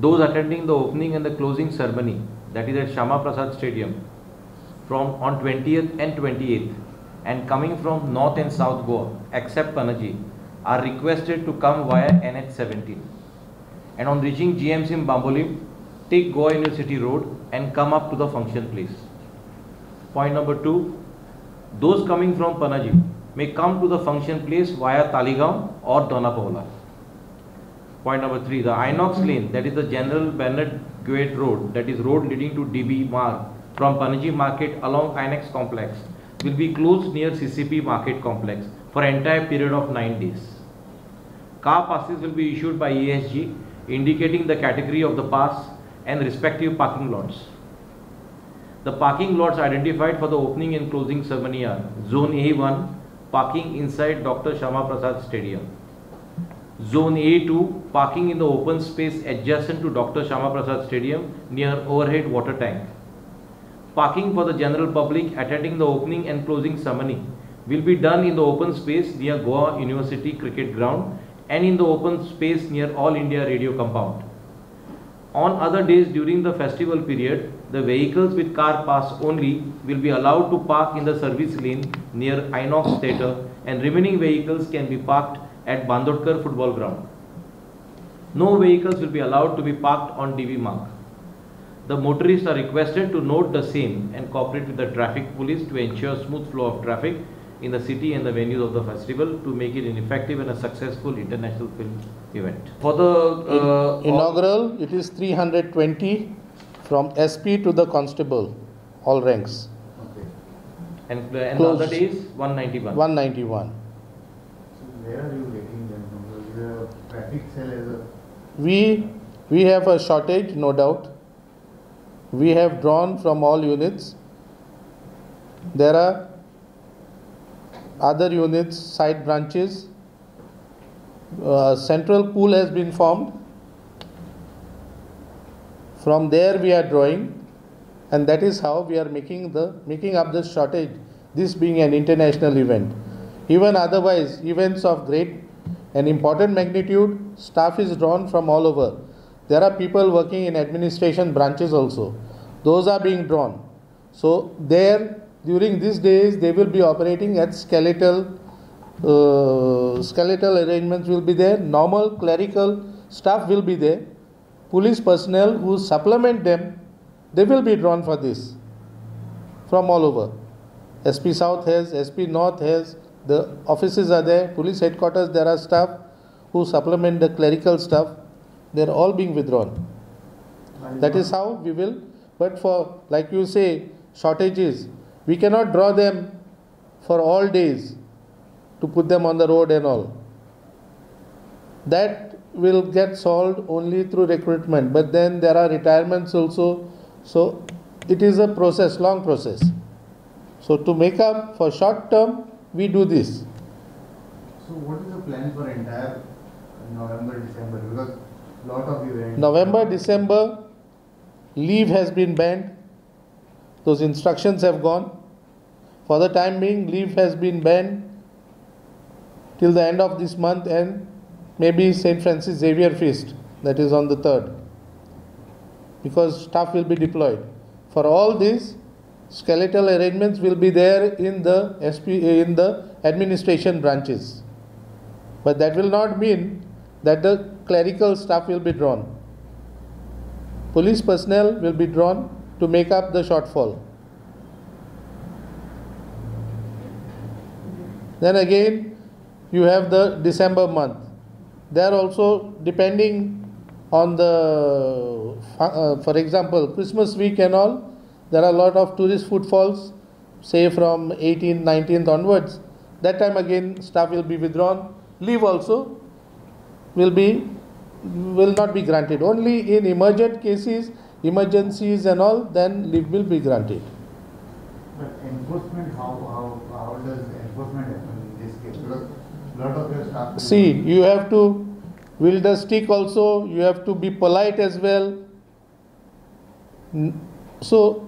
those attending the opening and the closing ceremony, that is at Shyama Prasad Stadium, from on 20th and 28th, and coming from North and South Goa, except Panaji, are requested to come via NH 17. And on reaching GMC in Bambolim, take Goa University Road and come up to the function place. Point number two, those coming from Panaji may come to the function place via Taleigao or Donapaula. Point number three, the Inox lane, that is the General Bernard Guedes Road, that is road leading to DB Marg from Panaji Market along Inox complex, will be closed near CCP Market complex for entire period of nine days. Car passes will be issued by ESG indicating the category of the pass and respective parking lots. The parking lots identified for the opening and closing ceremony are Zone A1, parking inside Dr. Shyama Prasad Stadium. Zone A2, parking in the open space adjacent to Dr. Shyama Prasad Stadium near overhead water tank. Parking for the general public attending the opening and closing ceremony will be done in the open space near Goa University Cricket Ground and in the open space near All India Radio compound. On other days during the festival period, the vehicles with car pass only will be allowed to park in the service lane near Inox Theatre and remaining vehicles can be parked at Bandodkar football ground. No vehicles will be allowed to be parked on DB Marg. The motorists are requested to note the same and cooperate with the traffic police to ensure smooth flow of traffic in the city and the venues of the festival to make it an effective and a successful international film event. For the uh, Inaugural, it is 320 from SP to the constable, all ranks, Okay. and, and the other Close. days 191. 191. We, we have a shortage, no doubt. We have drawn from all units. There are other units, side branches. Uh, central pool has been formed. From there we are drawing, and that is how we are making the making up the shortage. This being an international event, even otherwise events of great and important magnitude, staff is drawn from all over. There are people working in administration branches also. Those are being drawn. So there during these days they will be operating at skeletal uh, skeletal arrangements will be there. Normal clerical staff will be there. Police personnel who supplement them, they will be drawn for this from all over. SP South has, SP North has, the offices are there, police headquarters, there are staff who supplement the clerical staff. They are all being withdrawn. That is how we will. But for, like you say, shortages, we cannot draw them for all days to put them on the road and all. That will get solved only through recruitment. But then there are retirements also. So it is a process, long process. So to make up for short term, we do this. so what is the plan for entire November, December? Because lot of events. November, December, leave has been banned. Those instructions have gone. For the time being, leave has been banned till the end of this month and maybe St. Francis Xavier Feast, that is on the 3rd. Because staff will be deployed. For all this, skeletal arrangements will be there in the SP, in the administration branches. But that will not mean that the clerical staff will be drawn. Police personnel will be drawn to make up the shortfall. Then again, you have the December month. There also, depending on the, uh, for example, Christmas week and all, there are a lot of tourist footfalls, say from 18th, 19th onwards. That time again, staff will be withdrawn. Leave also will be will not be granted. Only in emergent cases, emergencies and all, then leave will be granted. But enforcement, how, how, how does enforcement happen in this case? Because lot of your staff. See, you have to wield the stick also, you have to be polite as well. So,